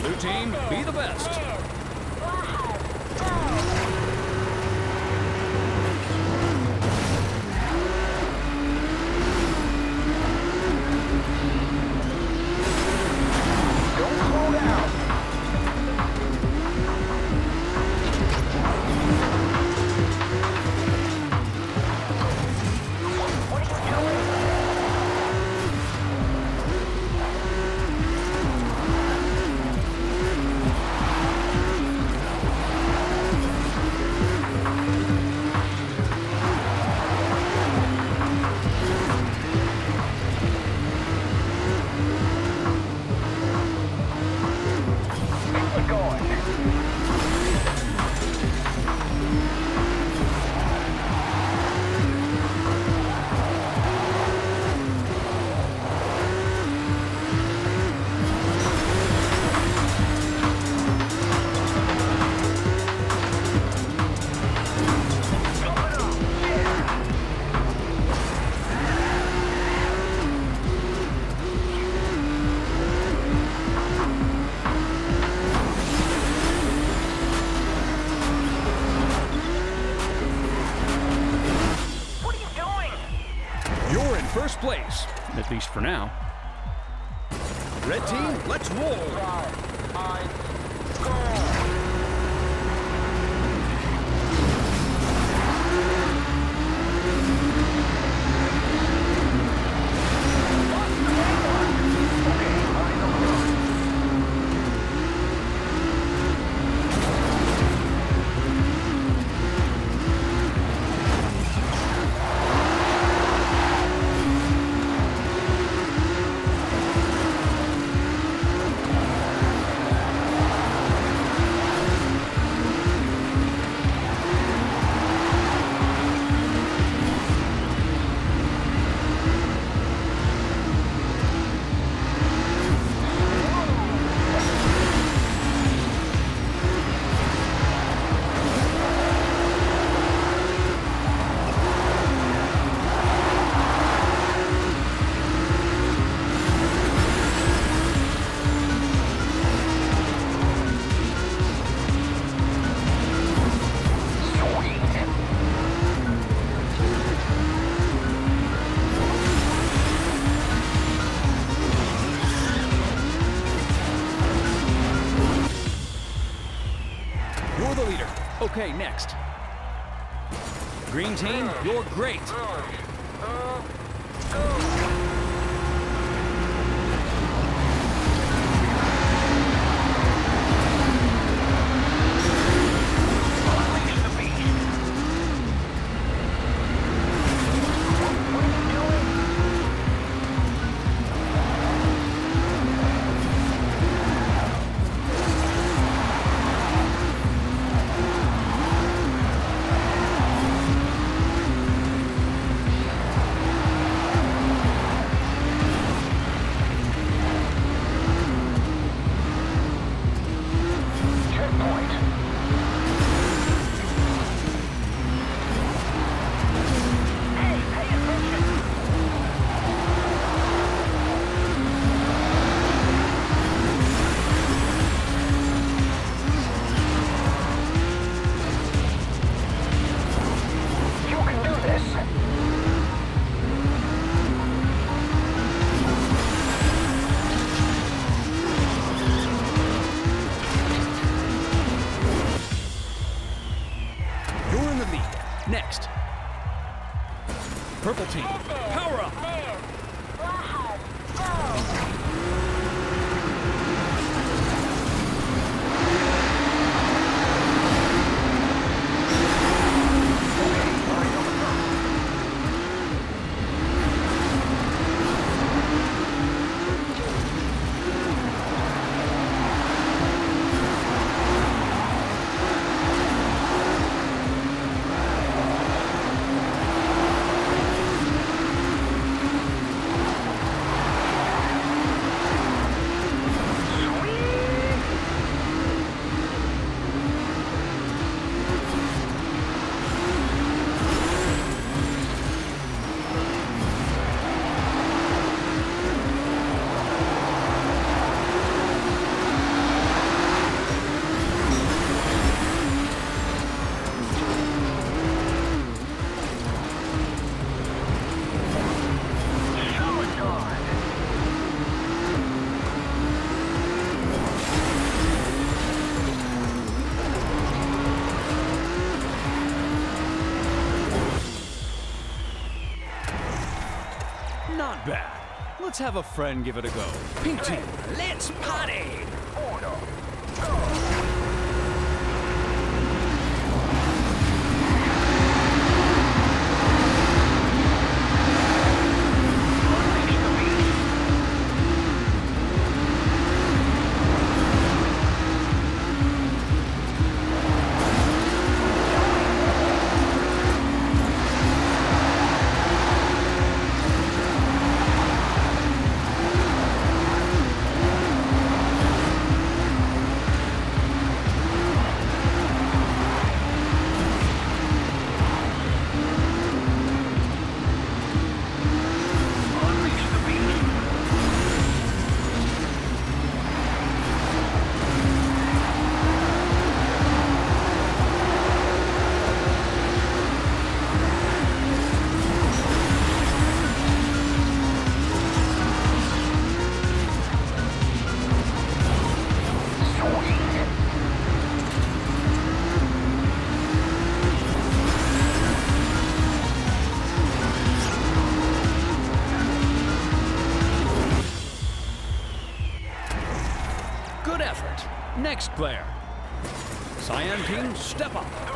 Blue team, be the best. At least for now. Red team, let's roll. Okay, next. Green team, you're great. Checkpoint. Purple have a friend give it a go. Pink team, let's party! Next player. Cyan team, step up.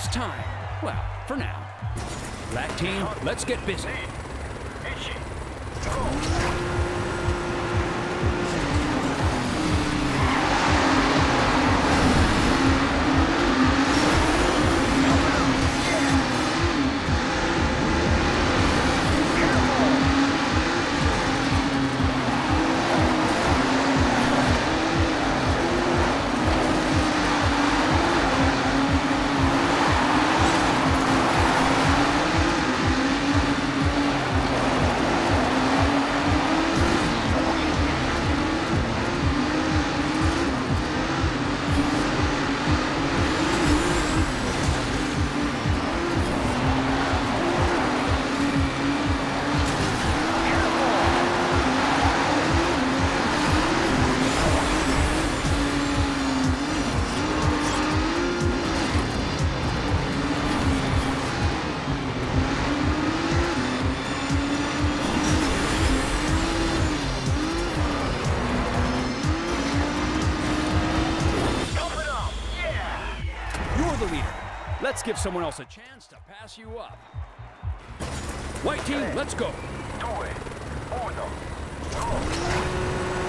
Best time. Well, for now. Black team, let's get busy. Let's give someone else a chance to pass you up. White team, let's go. Do it. Uno. Go.